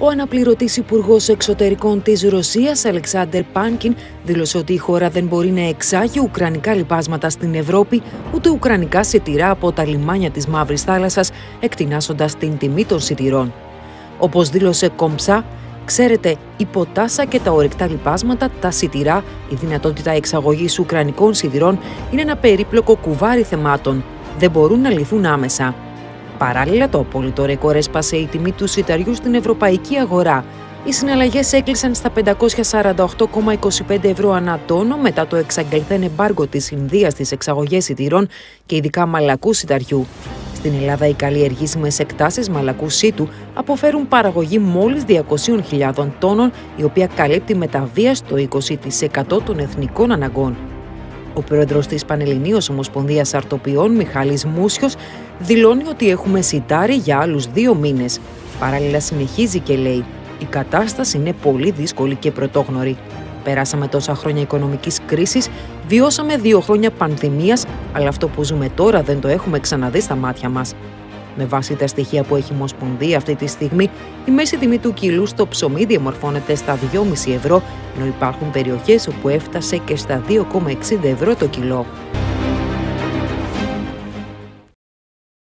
Ο αναπληρωτής Υπουργός Εξωτερικών της Ρωσίας, Αλεξάνδερ Πάνκιν, δήλωσε ότι η χώρα δεν μπορεί να εξάγει ουκρανικά λοιπάσματα στην Ευρώπη, ούτε ουκρανικά σιτηρά από τα λιμάνια της Μαύρης Θάλασσας, εκτινάσοντας την τιμή των σιτηρών. Όπως δήλωσε κομψά, Ξέρετε, η ποτάσα και τα ορυκτά λοιπάσματα, τα σιτηρά, η δυνατότητα εξαγωγής ουκρανικών σιδηρών είναι ένα περίπλοκο κουβάρι θεμάτων. Δεν μπορούν να λυθούν άμεσα. Παράλληλα, το απόλυτο ρεκόρ έσπασε η τιμή του σιταριού στην ευρωπαϊκή αγορά. Οι συναλλαγές έκλεισαν στα 548,25 ευρώ ανά τόνο μετά το εξαγγελθέν εμπάργκο της Ινδίας στις εξαγωγές σιτηρών και ειδικά μαλακού σιταριού. Στην Ελλάδα, οι καλλιεργήσιμες εκτάσεις μαλακού σίτου αποφέρουν παραγωγή μόλις 200.000 τόνων, η οποία καλύπτει με τα βία στο 20% των εθνικών αναγκών. Ο πρόεδρος της Πανελληνίως Ομοσπονδίας Αρτοπιών, Μιχάλης Μούσιος, δηλώνει ότι έχουμε σιτάρι για άλλους δύο μήνες. Παράλληλα συνεχίζει και λέει «Η κατάσταση είναι πολύ δύσκολη και πρωτόγνωρη. Περάσαμε τόσα χρόνια οικονομικής κρίσης, βιώσαμε δύο χρόνια πανδημίας, αλλά αυτό που ζούμε τώρα δεν το έχουμε ξαναδεί στα μάτια μας. Με βάση τα στοιχεία που έχει Ομοσπονδία αυτή τη στιγμή, η μέση τιμή του κιλού στο ψωμί διαμορφώνεται στα 2,5 ευρώ, ενώ υπάρχουν περιοχές όπου έφτασε και στα 2,60 ευρώ το κιλό.